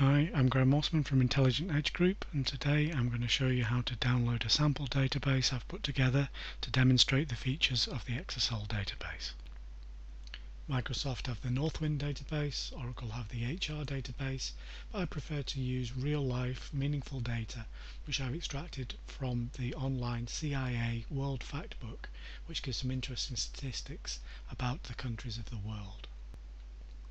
Hi, I'm Graham Mossman from Intelligent Edge Group and today I'm going to show you how to download a sample database I've put together to demonstrate the features of the Exasol database. Microsoft have the Northwind database, Oracle have the HR database, but I prefer to use real-life, meaningful data which I've extracted from the online CIA World Factbook which gives some interesting statistics about the countries of the world.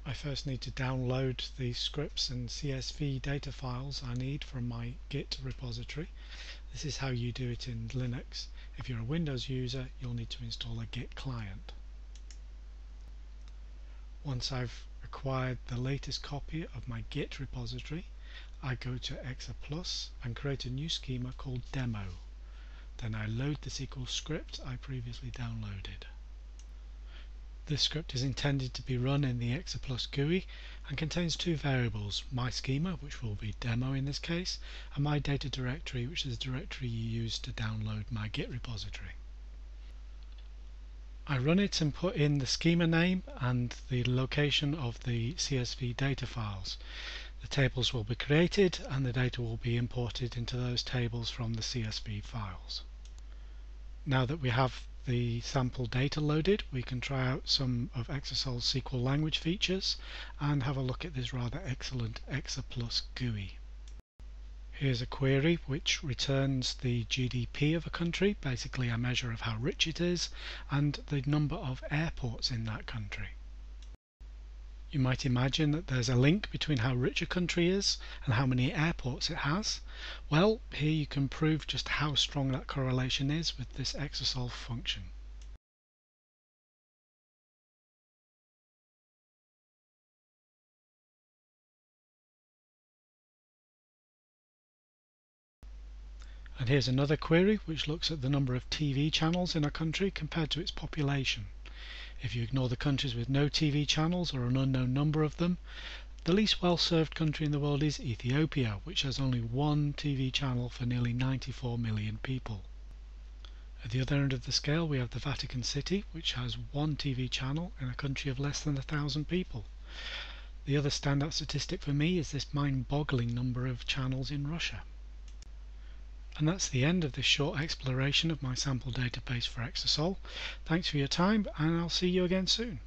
I first need to download the scripts and CSV data files I need from my Git repository. This is how you do it in Linux. If you're a Windows user, you'll need to install a Git client. Once I've acquired the latest copy of my Git repository, I go to Exa and create a new schema called demo. Then I load the SQL script I previously downloaded. This script is intended to be run in the Exaplus GUI and contains two variables, my schema, which will be demo in this case, and my data directory, which is the directory you use to download my Git repository. I run it and put in the schema name and the location of the CSV data files. The tables will be created and the data will be imported into those tables from the CSV files. Now that we have the sample data loaded, we can try out some of Exasol's SQL language features and have a look at this rather excellent ExaPlus GUI. Here's a query which returns the GDP of a country, basically a measure of how rich it is, and the number of airports in that country. You might imagine that there's a link between how rich a country is and how many airports it has. Well, here you can prove just how strong that correlation is with this Exasol function. And here's another query which looks at the number of TV channels in a country compared to its population. If you ignore the countries with no TV channels or an unknown number of them, the least well-served country in the world is Ethiopia, which has only one TV channel for nearly 94 million people. At the other end of the scale we have the Vatican City, which has one TV channel in a country of less than a thousand people. The other standout statistic for me is this mind-boggling number of channels in Russia. And that's the end of this short exploration of my sample database for Exasol. Thanks for your time and I'll see you again soon.